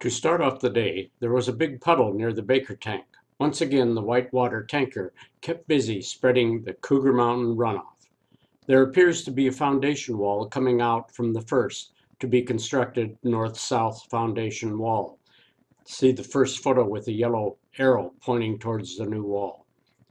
To start off the day, there was a big puddle near the Baker tank. Once again, the whitewater tanker kept busy spreading the Cougar Mountain runoff. There appears to be a foundation wall coming out from the first to be constructed north-south foundation wall. See the first photo with the yellow arrow pointing towards the new wall.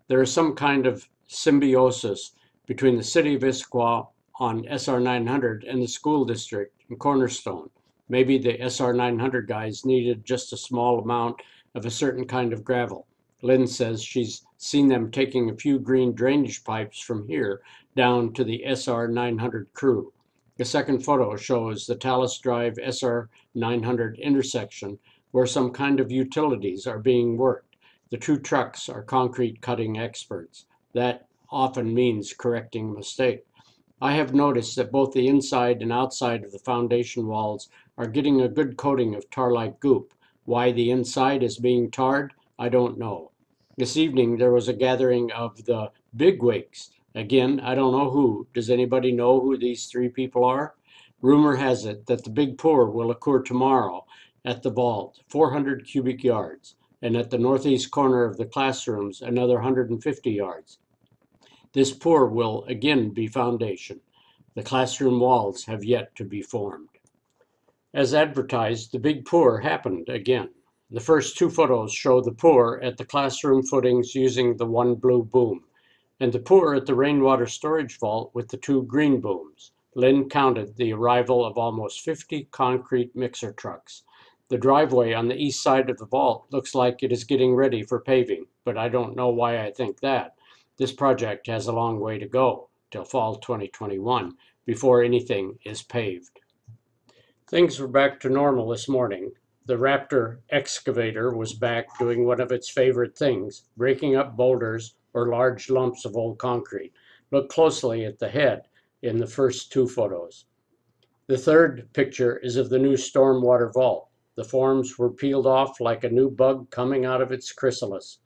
There is some kind of symbiosis between the city of Issaquah on SR 900 and the school district in Cornerstone. Maybe the SR 900 guys needed just a small amount of a certain kind of gravel. Lynn says she's seen them taking a few green drainage pipes from here down to the SR 900 crew. The second photo shows the Talus Drive SR 900 intersection where some kind of utilities are being worked. The two trucks are concrete cutting experts. That often means correcting a mistake. I have noticed that both the inside and outside of the foundation walls are getting a good coating of tar-like goop. Why the inside is being tarred, I don't know. This evening there was a gathering of the bigwigs. Again, I don't know who. Does anybody know who these three people are? Rumor has it that the big pour will occur tomorrow at the vault, 400 cubic yards, and at the northeast corner of the classrooms, another 150 yards. This pour will again be foundation. The classroom walls have yet to be formed. As advertised, the big pour happened again. The first two photos show the pour at the classroom footings using the one blue boom, and the pour at the rainwater storage vault with the two green booms. Lynn counted the arrival of almost 50 concrete mixer trucks. The driveway on the east side of the vault looks like it is getting ready for paving, but I don't know why I think that. This project has a long way to go, till fall 2021, before anything is paved. Things were back to normal this morning. The Raptor excavator was back doing one of its favorite things, breaking up boulders or large lumps of old concrete. Look closely at the head in the first two photos. The third picture is of the new stormwater vault. The forms were peeled off like a new bug coming out of its chrysalis.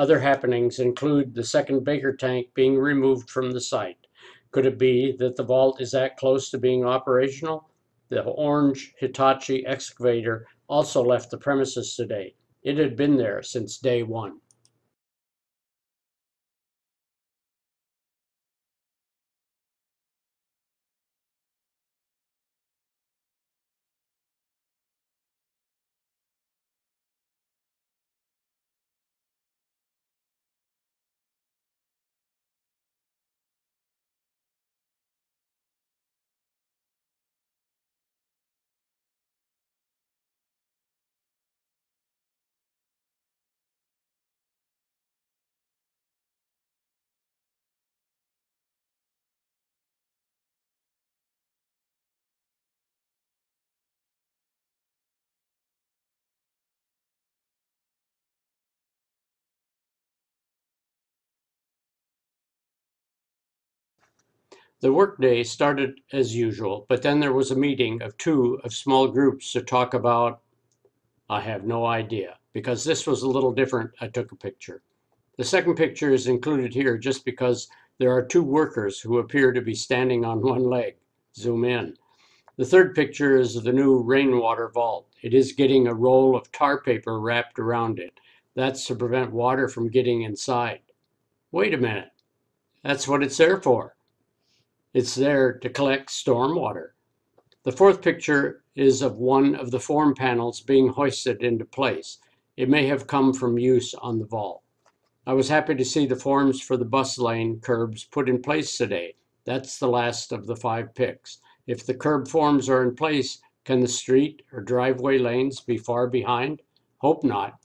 Other happenings include the second Baker tank being removed from the site. Could it be that the vault is that close to being operational? The orange Hitachi excavator also left the premises today. It had been there since day one. The workday started as usual, but then there was a meeting of two of small groups to talk about, I have no idea. Because this was a little different, I took a picture. The second picture is included here just because there are two workers who appear to be standing on one leg. Zoom in. The third picture is the new rainwater vault. It is getting a roll of tar paper wrapped around it. That's to prevent water from getting inside. Wait a minute. That's what it's there for. It's there to collect storm water. The fourth picture is of one of the form panels being hoisted into place. It may have come from use on the vault. I was happy to see the forms for the bus lane curbs put in place today. That's the last of the five picks. If the curb forms are in place, can the street or driveway lanes be far behind? Hope not.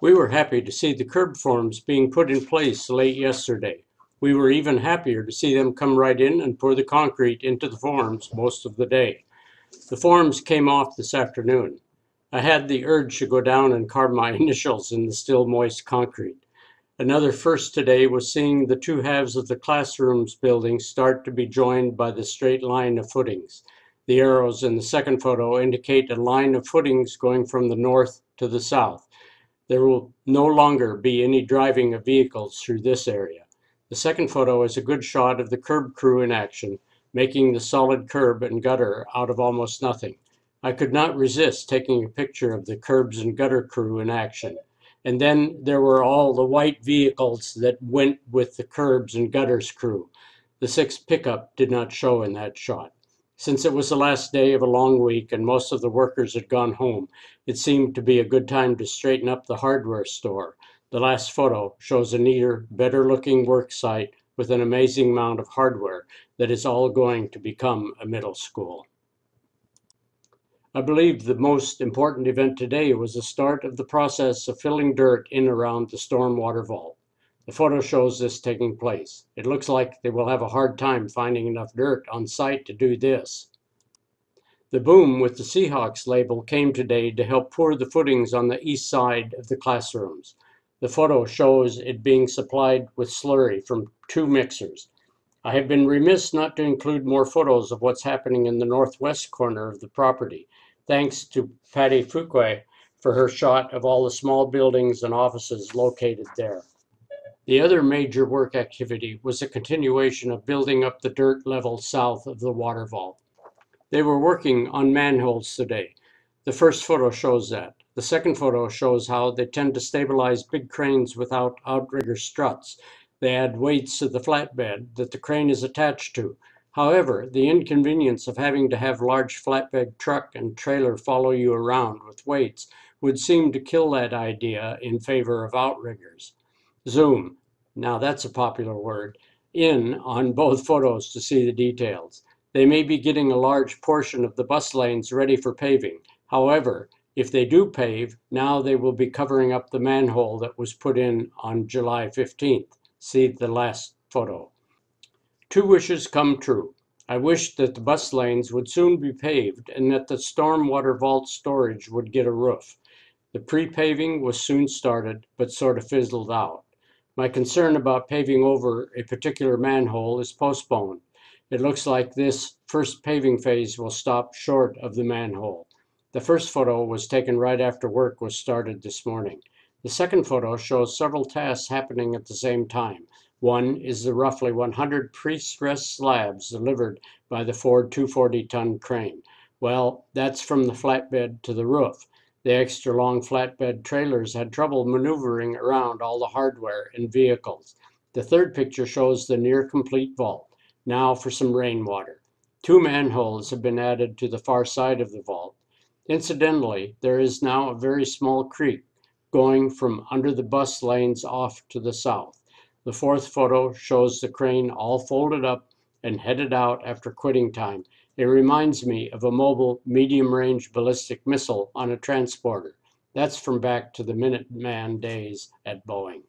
We were happy to see the curb forms being put in place late yesterday. We were even happier to see them come right in and pour the concrete into the forms most of the day. The forms came off this afternoon. I had the urge to go down and carve my initials in the still moist concrete. Another first today was seeing the two halves of the classrooms building start to be joined by the straight line of footings. The arrows in the second photo indicate a line of footings going from the north to the south. There will no longer be any driving of vehicles through this area. The second photo is a good shot of the curb crew in action, making the solid curb and gutter out of almost nothing. I could not resist taking a picture of the curbs and gutter crew in action. And then there were all the white vehicles that went with the curbs and gutters crew. The sixth pickup did not show in that shot. Since it was the last day of a long week and most of the workers had gone home, it seemed to be a good time to straighten up the hardware store. The last photo shows a neater, better looking work site with an amazing amount of hardware that is all going to become a middle school. I believe the most important event today was the start of the process of filling dirt in around the stormwater vault. The photo shows this taking place. It looks like they will have a hard time finding enough dirt on site to do this. The boom with the Seahawks label came today to help pour the footings on the east side of the classrooms. The photo shows it being supplied with slurry from two mixers. I have been remiss not to include more photos of what's happening in the northwest corner of the property. Thanks to Patty Fuqua for her shot of all the small buildings and offices located there. The other major work activity was a continuation of building up the dirt level south of the water vault. They were working on manholes today. The first photo shows that. The second photo shows how they tend to stabilize big cranes without outrigger struts. They add weights to the flatbed that the crane is attached to. However, the inconvenience of having to have large flatbed truck and trailer follow you around with weights would seem to kill that idea in favor of outriggers. Zoom, now that's a popular word, in on both photos to see the details. They may be getting a large portion of the bus lanes ready for paving. However, if they do pave, now they will be covering up the manhole that was put in on July 15th. See the last photo. Two wishes come true. I wish that the bus lanes would soon be paved and that the stormwater vault storage would get a roof. The pre-paving was soon started, but sort of fizzled out. My concern about paving over a particular manhole is postponed. It looks like this first paving phase will stop short of the manhole. The first photo was taken right after work was started this morning. The second photo shows several tasks happening at the same time. One is the roughly 100 pre-stressed slabs delivered by the Ford 240-ton crane. Well, that's from the flatbed to the roof. The extra long flatbed trailers had trouble maneuvering around all the hardware and vehicles. The third picture shows the near complete vault. Now for some rainwater. Two manholes have been added to the far side of the vault. Incidentally, there is now a very small creek going from under the bus lanes off to the south. The fourth photo shows the crane all folded up and headed out after quitting time. It reminds me of a mobile medium-range ballistic missile on a transporter. That's from back to the Minuteman days at Boeing.